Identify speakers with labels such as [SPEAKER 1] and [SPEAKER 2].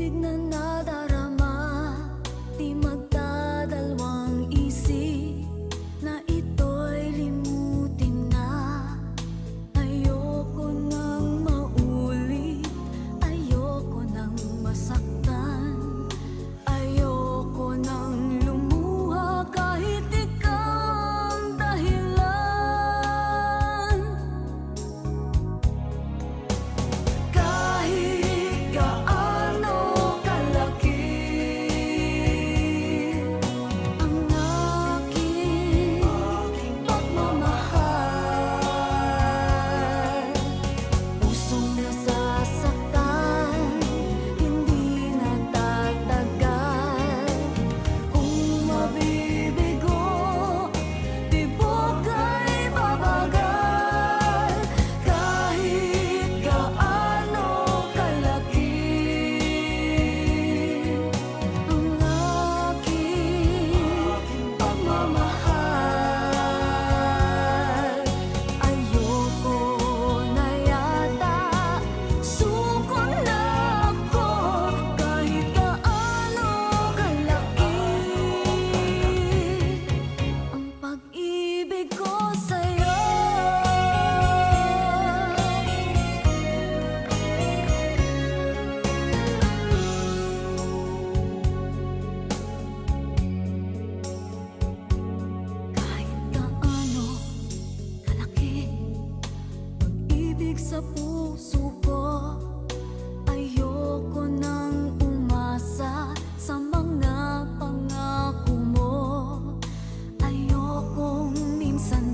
[SPEAKER 1] bignan na sa puso Ayoko nang umasa sa mga pangako mo. Ayokong minsan